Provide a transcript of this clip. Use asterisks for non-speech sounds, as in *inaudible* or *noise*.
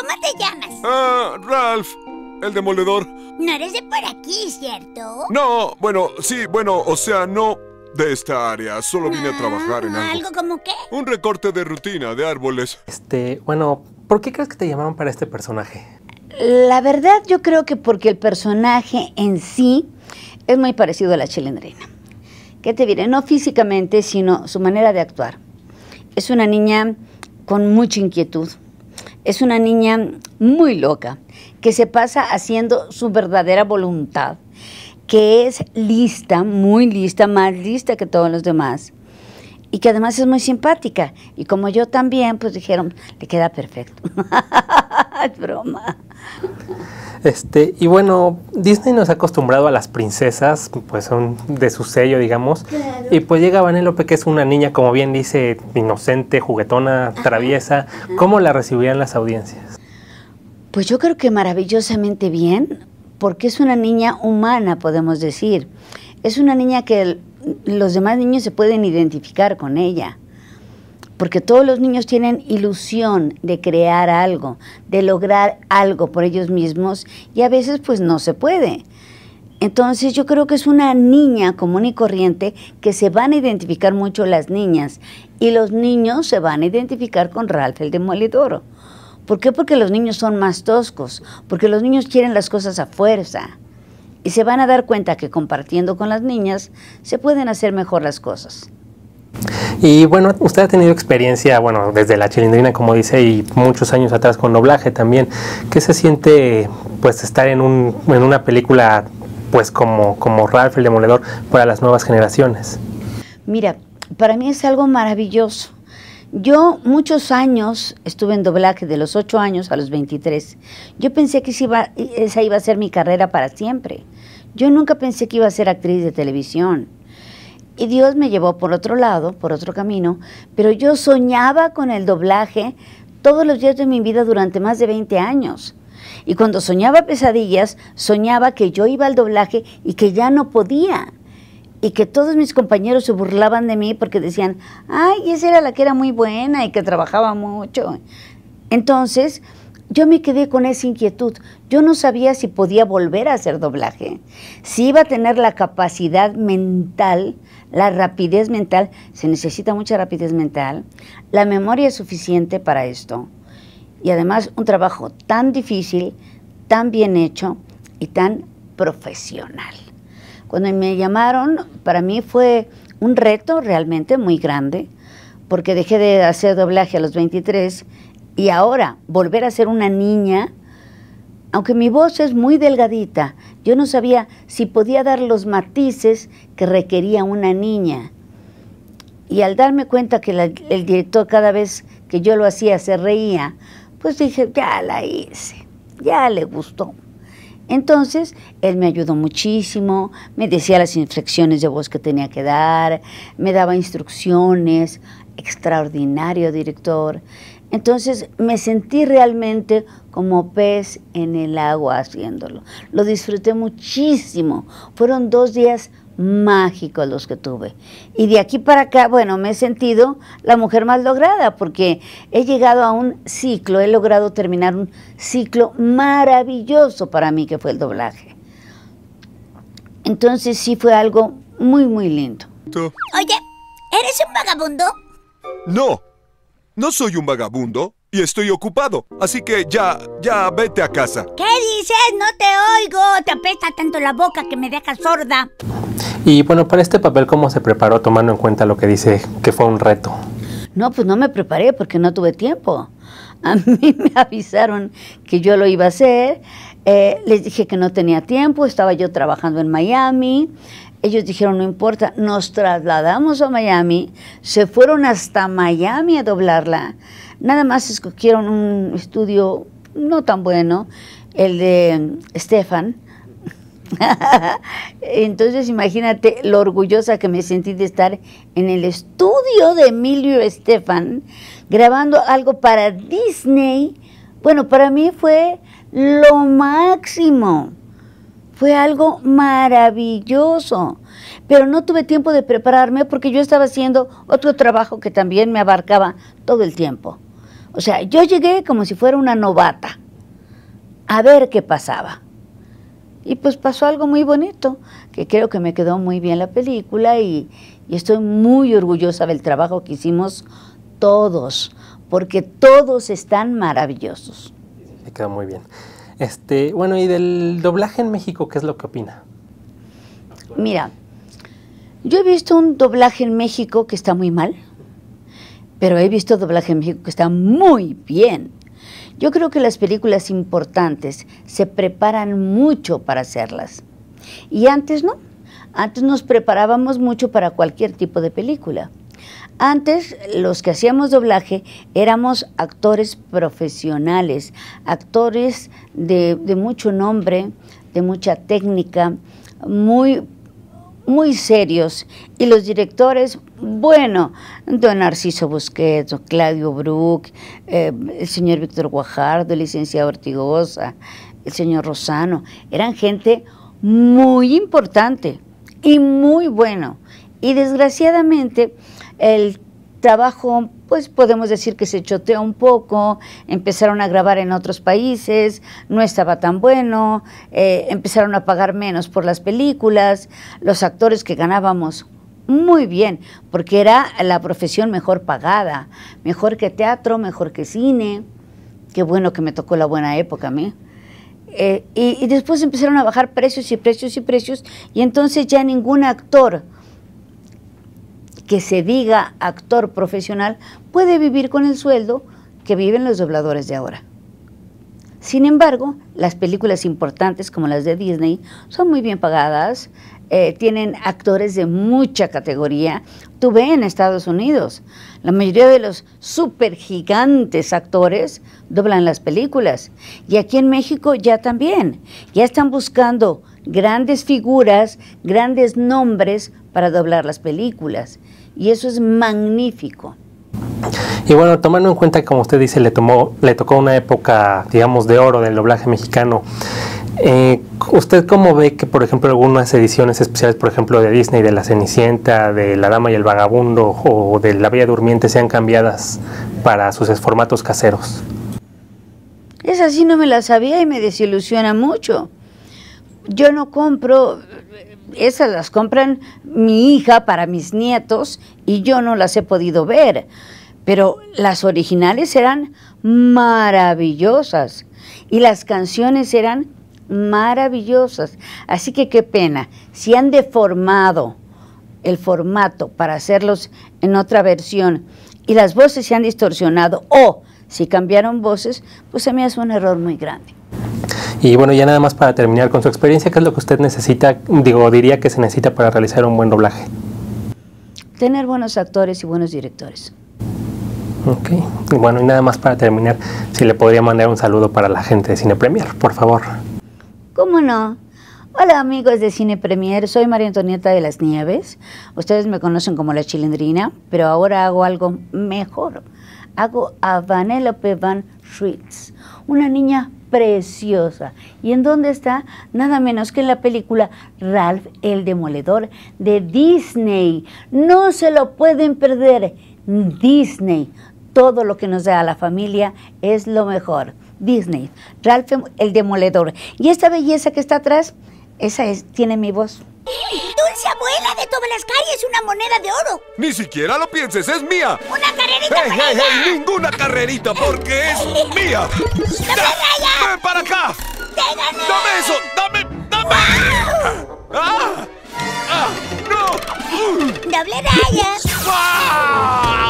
¿Cómo te llamas? Ah, Ralph, el demoledor. No eres de por aquí, ¿cierto? No, bueno, sí, bueno, o sea, no de esta área. Solo vine a trabajar en algo. ¿Algo como qué? Un recorte de rutina de árboles. Este, bueno, ¿por qué crees que te llamaron para este personaje? La verdad yo creo que porque el personaje en sí es muy parecido a la chilindrina. ¿Qué te diré? No físicamente, sino su manera de actuar. Es una niña con mucha inquietud. Es una niña muy loca, que se pasa haciendo su verdadera voluntad, que es lista, muy lista, más lista que todos los demás. Y que además es muy simpática. Y como yo también, pues dijeron, le queda perfecto. *laughs* es broma. Este, y bueno, Disney nos ha acostumbrado a las princesas, pues son de su sello, digamos. Y pues llega Vanellope, que es una niña, como bien dice, inocente, juguetona, traviesa. ¿Cómo la recibían las audiencias? Pues yo creo que maravillosamente bien, porque es una niña humana, podemos decir. Es una niña que el- los demás niños se pueden identificar con ella. Porque todos los niños tienen ilusión de crear algo, de lograr algo por ellos mismos y a veces pues no se puede. Entonces yo creo que es una niña común y corriente que se van a identificar mucho las niñas y los niños se van a identificar con Ralph el Demolidor. ¿Por qué? Porque los niños son más toscos, porque los niños quieren las cosas a fuerza y se van a dar cuenta que compartiendo con las niñas se pueden hacer mejor las cosas. Y bueno, usted ha tenido experiencia, bueno, desde la chilindrina, como dice, y muchos años atrás con doblaje también. ¿Qué se siente, pues, estar en, un, en una película, pues, como, como Ralph el Demoledor para las nuevas generaciones? Mira, para mí es algo maravilloso. Yo muchos años estuve en doblaje, de los 8 años a los 23. Yo pensé que esa iba, esa iba a ser mi carrera para siempre. Yo nunca pensé que iba a ser actriz de televisión. Y Dios me llevó por otro lado, por otro camino, pero yo soñaba con el doblaje todos los días de mi vida durante más de 20 años. Y cuando soñaba pesadillas, soñaba que yo iba al doblaje y que ya no podía. Y que todos mis compañeros se burlaban de mí porque decían, ay, esa era la que era muy buena y que trabajaba mucho. Entonces, yo me quedé con esa inquietud. Yo no sabía si podía volver a hacer doblaje, si iba a tener la capacidad mental, la rapidez mental, se necesita mucha rapidez mental, la memoria suficiente para esto. Y además un trabajo tan difícil, tan bien hecho y tan profesional. Cuando me llamaron, para mí fue un reto realmente muy grande, porque dejé de hacer doblaje a los 23 y ahora volver a ser una niña, aunque mi voz es muy delgadita, yo no sabía si podía dar los matices que requería una niña. Y al darme cuenta que el director cada vez que yo lo hacía se reía, pues dije, ya la hice, ya le gustó. Entonces, él me ayudó muchísimo, me decía las inflexiones de voz que tenía que dar, me daba instrucciones, extraordinario director. Entonces, me sentí realmente como pez en el agua haciéndolo. Lo disfruté muchísimo. Fueron dos días mágicos los que tuve. Y de aquí para acá, bueno, me he sentido la mujer más lograda porque he llegado a un ciclo, he logrado terminar un ciclo maravilloso para mí que fue el doblaje. Entonces sí fue algo muy, muy lindo. Oye, ¿eres un vagabundo? No, no soy un vagabundo y estoy ocupado. Así que ya, ya vete a casa. ¿Qué dices? No te oigo. Te apesta tanto la boca que me dejas sorda. Y bueno, para este papel, ¿cómo se preparó tomando en cuenta lo que dice que fue un reto? No, pues no me preparé porque no tuve tiempo. A mí *laughs* me avisaron que yo lo iba a hacer. eh, les dije que no tenía tiempo, estaba yo trabajando en Miami. Ellos dijeron, no importa, nos trasladamos a Miami, se fueron hasta Miami a doblarla. Nada más escogieron un estudio no tan bueno, el de Stefan. *laughs* Entonces imagínate lo orgullosa que me sentí de estar en el estudio de Emilio Estefan grabando algo para Disney. Bueno, para mí fue lo máximo. Fue algo maravilloso. Pero no tuve tiempo de prepararme porque yo estaba haciendo otro trabajo que también me abarcaba todo el tiempo. O sea, yo llegué como si fuera una novata a ver qué pasaba. Y pues pasó algo muy bonito, que creo que me quedó muy bien la película y, estoy muy orgullosa del trabajo que hicimos todos, porque todos están maravillosos. Me quedó muy bien. Este, bueno, y del doblaje en México, ¿qué es lo que opina? Mira, yo he visto un doblaje en México que está muy mal, pero he visto doblaje en México que está muy bien. Yo creo que las películas importantes se preparan mucho para hacerlas. Y antes no. Antes nos preparábamos mucho para cualquier tipo de película. Antes los que hacíamos doblaje éramos actores profesionales, actores de, mucho nombre, de mucha técnica, muy muy serios y los directores, bueno, don Narciso Busquets, don Claudio Brook, eh, el señor Víctor Guajardo, el licenciado Ortigosa, el señor Rosano, eran gente muy importante y muy bueno. Y desgraciadamente el trabajo, pues podemos decir que se choteó un poco, empezaron a grabar en otros países, no estaba tan bueno, eh, empezaron a pagar menos por las películas, los actores que ganábamos muy bien, porque era la profesión mejor pagada, mejor que teatro, mejor que cine, qué bueno que me tocó la buena época a mí. Eh, y, y después empezaron a bajar precios y precios y precios, y entonces ya ningún actor, que se diga actor profesional puede vivir con el sueldo que viven los dobladores de ahora. Sin embargo, las películas importantes como las de Disney son muy bien pagadas, eh, tienen actores de mucha categoría. Tú ves en Estados Unidos, la mayoría de los super gigantes actores doblan las películas. Y aquí en México ya también. Ya están buscando grandes figuras, grandes nombres para doblar las películas y eso es magnífico. Y bueno, tomando en cuenta que como usted dice, le, tomó, le tocó una época, digamos, de oro del doblaje mexicano, eh, ¿usted cómo ve que, por ejemplo, algunas ediciones especiales, por ejemplo, de Disney, de La Cenicienta, de La Dama y el Vagabundo o de La Bella Durmiente sean cambiadas para sus formatos caseros? Esa sí no me la sabía y me desilusiona mucho. Yo no compro esas las compran mi hija para mis nietos y yo no las he podido ver. Pero las originales eran maravillosas y las canciones eran maravillosas. Así que qué pena, si han deformado el formato para hacerlos en otra versión y las voces se han distorsionado o si cambiaron voces, pues a mí es un error muy grande. Y bueno, ya nada más para terminar con su experiencia, ¿qué es lo que usted necesita, digo, diría que se necesita para realizar un buen doblaje? Tener buenos actores y buenos directores. Ok, y bueno, y nada más para terminar, si le podría mandar un saludo para la gente de Cine Premier, por favor. ¿Cómo no? Hola amigos de Cine Premier, soy María Antonieta de las Nieves. Ustedes me conocen como la chilindrina, pero ahora hago algo mejor. Hago a Vanellope Van Schweetz, una niña preciosa. ¿Y en dónde está? Nada menos que en la película Ralph el Demoledor de Disney. No se lo pueden perder. Disney. Todo lo que nos da a la familia es lo mejor. Disney. Ralph el Demoledor. Y esta belleza que está atrás, esa es, tiene mi voz. Dulce abuela de todas las calles, una moneda de oro. Ni siquiera lo pienses, es mía. Una carrerita ¡Hey, para hey, allá. hey! ¡Ninguna carrerita porque es mía! ¡Dame raya! ¡Ven para acá! ¡Te gané! ¡Dame eso! ¡Dame! ¡Dame! ¡Ah! ¡Ah! ¡No! ¡Doble raya! ¡Ah!